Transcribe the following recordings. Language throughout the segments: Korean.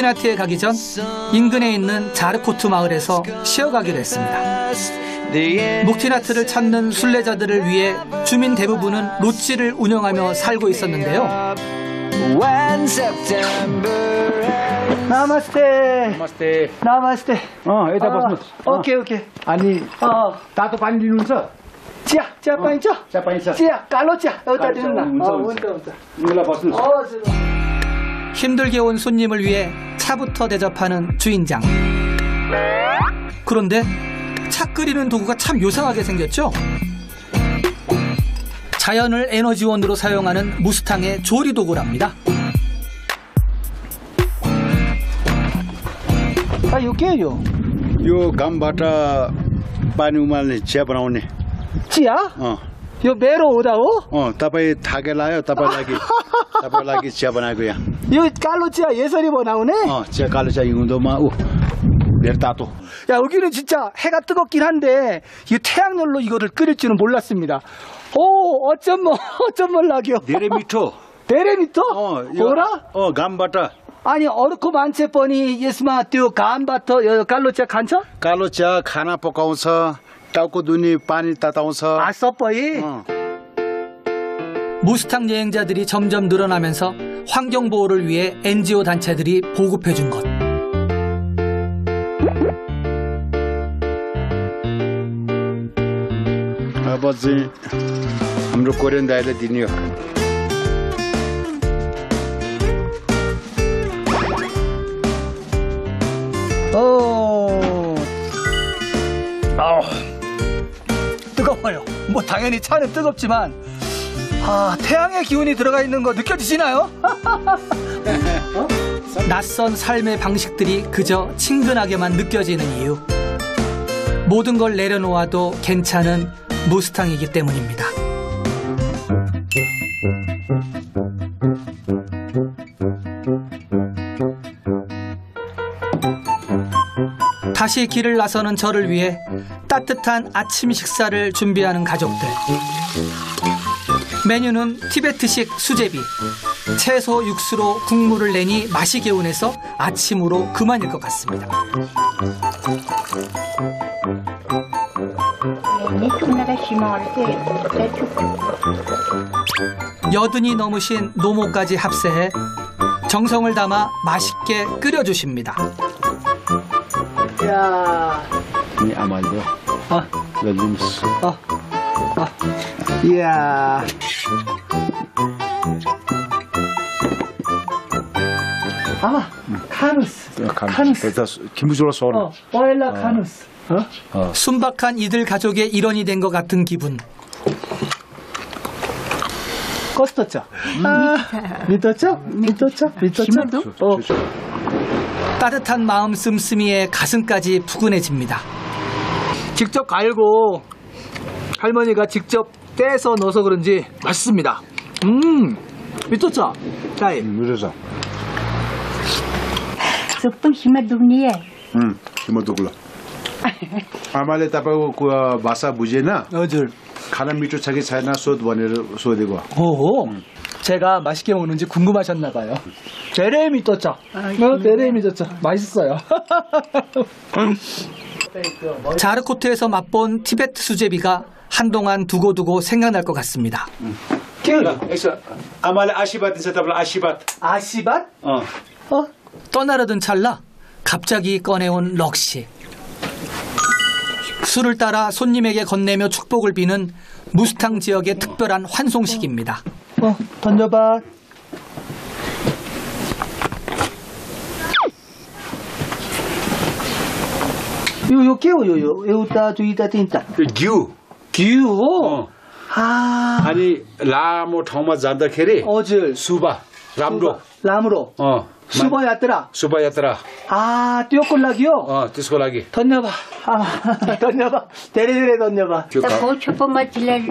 묵티나트에 가기 전 인근에 있는 자르코트 마을에서 쉬어가기로 했습니다. 묵티나트를 찾는 순례자들을 위해 주민 대부분은 로찌를 운영하며 살고 있었는데요. 나마스테. Namaste. 나마스테. 어, 여기다 아, 벗으면. 오케이 오케이. 아니, 어, 나도 빨리 눈서. 찌야, 쳐. 찌야, 깔로 찌야. 여기다 깔로 찌야. 드는다. 운서, 어. 운다 운다. 이걸로 벗으면. 어, 지금. 힘들게 온 손님을 위해 차부터 대접하는 주인장. 그런데 차 끓이는 도구가 참 요상하게 생겼죠? 자연을 에너지원으로 사용하는 무스탕의 조리 도구랍니다. 아, 이게요. यो घामबाट पानी उमाल्ने चिया बनाउने 찌 야? अँ 요 메로 오다오? अँ तपाईँ थाके लाग्यो तपाईँको लागि तपाईँको लागि चिया बनाएको यहाँ 요 깔로 찌야 예설이 뭐 나오네? अँ चिया कालो चिया हिउँदोमा ऊ धेरै तातो 야, 여기는 진짜 해가 뜨겁긴 한데, 이 태양열로 이거를 끓일 줄은 몰랐습니다. 오, 어쩜 뭐, 어쩜 몰라요. धेरै मिठो 데레미터? अँ यो- 뭐라? अँ घामबाट 아니, 어르코 만체 뻔이 예스마 त्यो 간바터 여 깔로치아 간쳐? कालो चिया खाना पकाउँछ टाउको दुनी पानी तताउँछ 아, 써뻐이? अँ। 무스탕 여행자들이 점점 늘어나면서 환경보호를 위해 NGO 단체들이 보급해준 것. अब चाहिँ हाम्रो कोरियन दाइले दिने हो 어. 당연히 차는 뜨겁지만 아, 태양의 기운이 들어가 있는 거 느껴지시나요? 낯선 삶의 방식들이 그저 친근하게만 느껴지는 이유. 모든 걸 내려놓아도 괜찮은 무스탕이기 때문입니다. 다시 길을 나서는 저를 위해 따뜻한 아침 식사를 준비하는 가족들. 메뉴는 티베트식 수제비. 채소 육수로 국물을 내니 맛이 개운해서 아침으로 그만일 것 같습니다. Şımardı? 여든이 넘으신 노모까지 합세해 정성을 담아 맛있게 끓여주십니다. 야. 이 아마도. 어? 어? 어? 아. 렐림스. 아. 아. 이야. 아마 카누스. 카누스. 김부조라 소원. 어, 와일라 카누스. 어? 어. 순박한 이들 가족의 일원이 된 것 같은 기분. 껐었죠? 아, 음. 아, 믿었죠? 믿었죠? 믿었죠? 따뜻한 마음 씀씀이에 가슴까지 푸근해집니다. 직접 갈고 할머니가 직접 떼서 넣어서 그런지 맛있습니다. 음, 미쳤죠? 짜이. 미쳤어. 속동 히마두니에. 응, 히마두글라. 아말레 따파고 그 마사 무제나. 어줄. 가나 미쳐 차기 차이나 소드 원을 소드고. 오호. 음. 제가 맛있게 먹는지 궁금하셨나 봐요. 베레미 떴죠? 아, 어, 베레미 떴죠? 아. 맛있었어요. 자르코트에서 맛본 티베트 수제비가 한동안 두고두고 생각날 것 같습니다. 음. 아시밭? 어? 떠나려던 찰나 갑자기 꺼내온 럭시. 술을 따라 손님에게 건네며 축복을 비는 무스탕 지역의 특별한 환송식입니다. 어, 던져봐. 요요 깨워 요요. 에우다 주이다 띵다. 그 규 규? 어. 아. 아니 라모 덩마 잔다 캐리? 어질. 수바 람로. 람으로. 어. 수바야더라. 수바야더라. 아, 뛰어꼴락이요? 어, 뛰어꼴락이. 던져봐. 아, 던져봐. 데레데레 던져봐. 자, 고쳐범마 질레,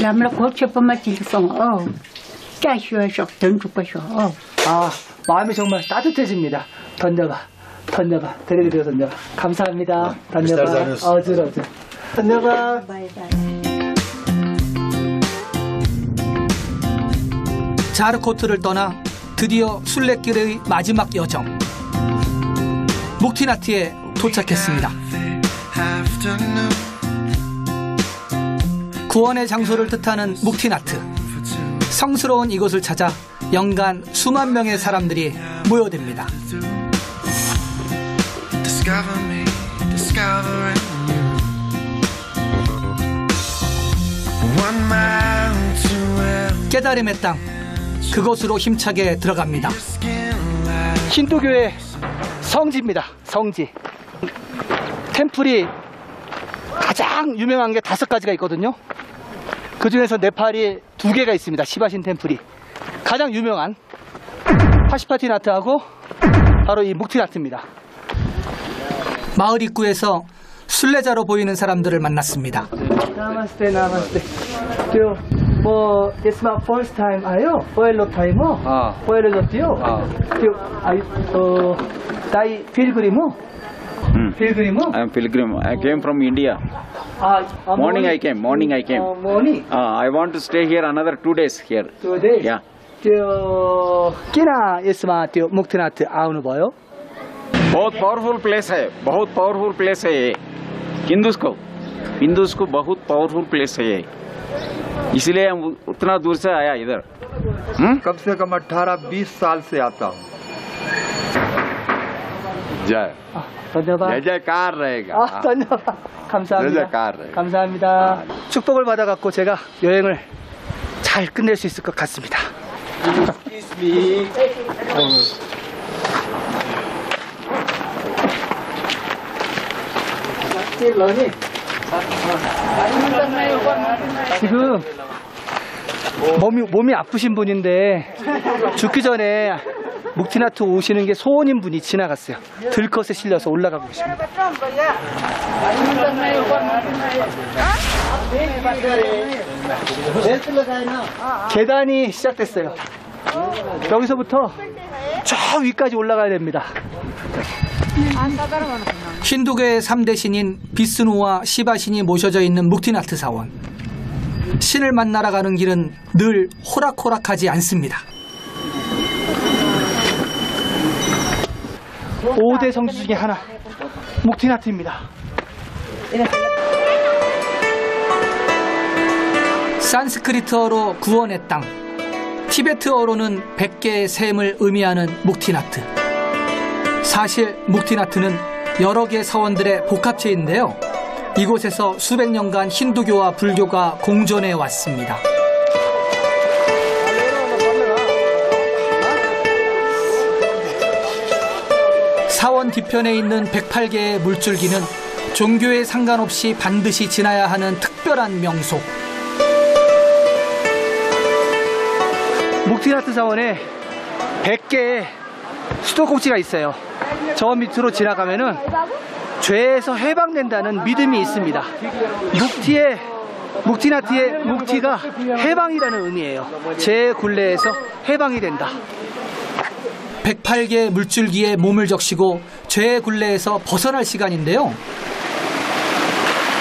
남라 고쳐범마 질성, 어. 짜시와서 던죽고셔, 어. 아, 마음이 정말 따뜻해집니다. 던져봐. 던져봐. 데레데레 던져봐. 감사합니다. 던져봐. 어질, 어질. 던져봐. 자르코트를 떠나 드디어 순례길의 마지막 여정. 묵티나트에 도착했습니다. 구원의 장소를 뜻하는 묵티나트. 성스러운 이곳을 찾아 연간 수만 명의 사람들이 모여듭니다. 깨달음의 땅. 그곳으로 힘차게 들어갑니다. 힌두교의 성지입니다. 성지. 템플이 가장 유명한 게 다섯 가지가 있거든요. 그 중에서 네팔이 두 개가 있습니다. 시바신 템플이. 가장 유명한 파시파티나트하고 바로 이 묵티나트입니다. 마을 입구에서 순례자로 보이는 사람들을 만났습니다. 나마스테 나마스테. 뭐 this my first time 아요? 오엘로 타이머? 아. 오엘로졌지요? 아. 아이 어 다이 필그리모? Hmm. 필그리모? I am pilgrim. I came from India. 아, 아, Morning I came, morning I came. 어, morning. Uh, I want to stay here another two days here. Today. Yeah. 저 끼나 예스마 띠오 묵트나트 아우는 뭐요? बहुत पावरफुल प्लेस है बहुत powerful place है ये हिंदूस को हिंदूस को बहुत powerful place है ये इसलिए हम उतना दूर से आया इधर हम्म? कम से कम 18-20 साल से आता हूँ जय 아, धन्यवाद. जय जयकार रहेगा 아, धन्यवाद. 감사합니다. जयकार 감사합니다. 축복을 받아갖고 제가 여행을 잘 끝낼 수 있을 것 같습니다. 지금 몸이 몸이 아프신 분인데 죽기 전에 묵티나트 오시는 게 소원인 분이 지나갔어요. 들것에 실려서 올라가고 계십니다. 계단이 시작됐어요. 여기서부터 저 위까지 올라가야 됩니다. 힌두교의 3대 신인 비스누와 시바 신이 모셔져 있는 묵티나트 사원. 신을 만나러 가는 길은 늘 호락호락하지 않습니다. 5대 성지 중에 하나, 묵티나트입니다. 산스크리트어로 구원의 땅, 티베트어로는 100개의 샘을 의미하는 묵티나트. 사실 묵티나트는 여러 개 사원들의 복합체인데요. 이곳에서 수백 년간 힌두교와 불교가 공존해 왔습니다. 사원 뒤편에 있는 108개의 물줄기는 종교에 상관없이 반드시 지나야 하는 특별한 명소. 묵티나트 사원에 100개의 수도꼭지가 있어요. 저 밑으로 지나가면은 죄에서 해방된다는 믿음이 있습니다. 묵티의 묵티나트의 묵티가 해방이라는 의미예요. 제 굴레에서 해방이 된다. 108개 물줄기에 몸을 적시고 죄의 굴레에서 벗어날 시간인데요.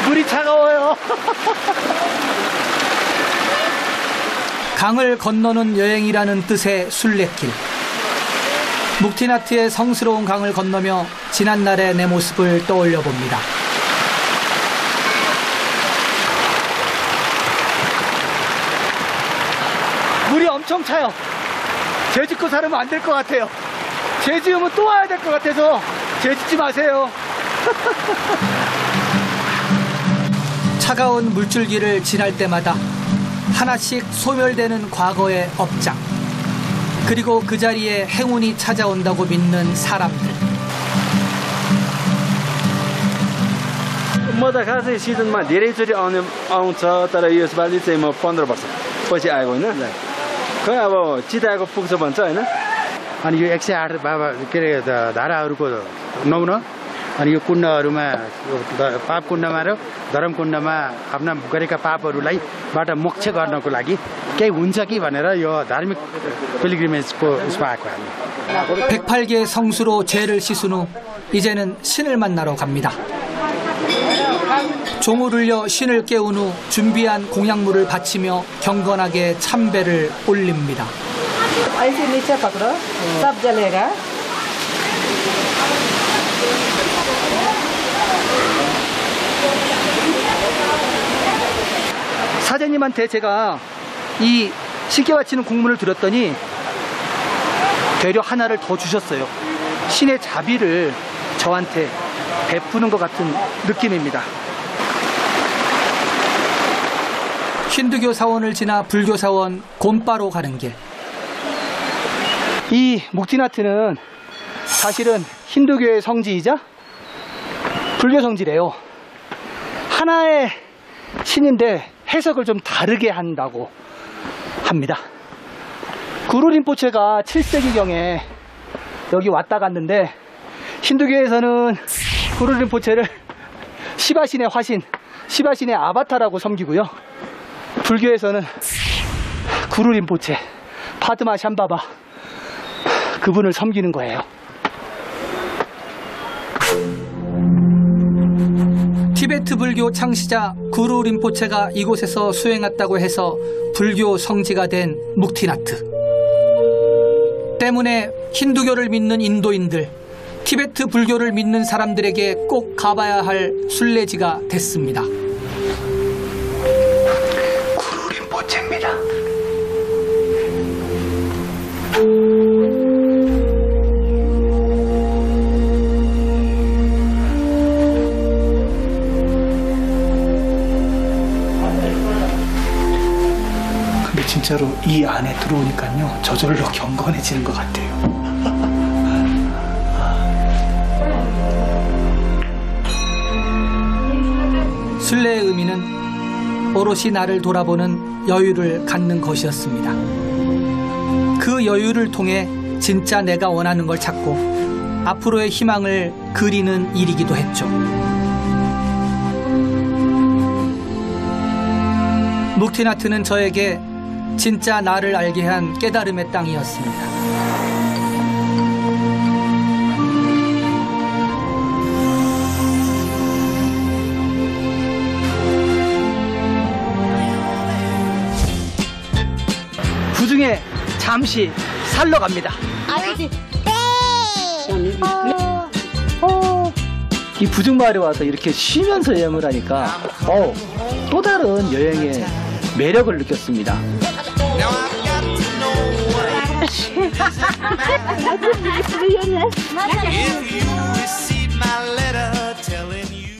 물이 차가워요. 강을 건너는 여행이라는 뜻의 순례길. 묵티나트의 성스러운 강을 건너며 지난날의 내 모습을 떠올려 봅니다. 물이 엄청 차요. 죄 짓고 살으면 안 될 것 같아요. 죄 지으면 또 와야 될 것 같아서 죄 짓지 마세요. 차가운 물줄기를 지날 때마다 하나씩 소멸되는 과거의 업장. 그리고 그 자리에 행운이 찾아온다고 믿는 사람들. म त खासै सिजनमा धेरैचोटि आउने आउँछ तर यसपालि चाहिँ म पन्ध्र वर्ष पछि आएको होइन खै अब चिताएको पुग्छ भन्छ होइन अनि यो एक सय आठ बाबा के अरे ध- धाराहरूको नौ न अनि यो कुण्डहरूमा यो ध- पाप कुण्डमा र धर्म कुण्डमा आफ्ना गरेका पापहरूलाई बाट मोक्ष गर्नको लागि केही हुन्छ कि भनेर यो धार्मिक पिलिग्रिमेजको उसमा आएको हामी 108개의 성수로 죄를 씻은 후 이제는 신을 만나러 갑니다. 종을 울려 신을 깨운 후 준비한 공약물을 바치며 경건하게 참배를 올립니다. 사장님한테 제가 이 시계와 치는 공문을 드렸더니 되려 하나를 더 주셨어요. 신의 자비를 저한테 베푸는 것 같은 느낌입니다. 힌두교 사원을 지나 불교 사원 곰바로 가는 길. 이 묵티나트는 사실은 힌두교의 성지이자 불교 성지래요. 하나의 신인데 해석을 좀 다르게 한다고 합니다. 구루림포체가 7세기경에 여기 왔다 갔는데 힌두교에서는 구루림포체를 시바신의 화신, 시바신의 아바타라고 섬기고요. 불교에서는 구루림포체, 파드마 샴바바 그분을 섬기는 거예요. 불교 창시자 구루 림포체가 이곳에서 수행했다고 해서 불교 성지가 된 묵티나트. 때문에 힌두교를 믿는 인도인들, 티베트 불교를 믿는 사람들에게 꼭 가봐야 할 순례지가 됐습니다. 진짜로 이 안에 들어오니까요 저절로 경건해지는 것 같아요. 순례의 의미는 오롯이 나를 돌아보는 여유를 갖는 것이었습니다. 그 여유를 통해 진짜 내가 원하는 걸 찾고 앞으로의 희망을 그리는 일이기도 했죠. 묵티나트는 저에게 진짜 나를 알게 한 깨달음의 땅이었습니다. 그 중에 잠시 살러 갑니다. 이 부중마을에 와서 이렇게 쉬면서 여행을 하니까 어, 또 다른 여행의 매력을 느꼈습니다. Now I've got to know what it is. if you receive my letter.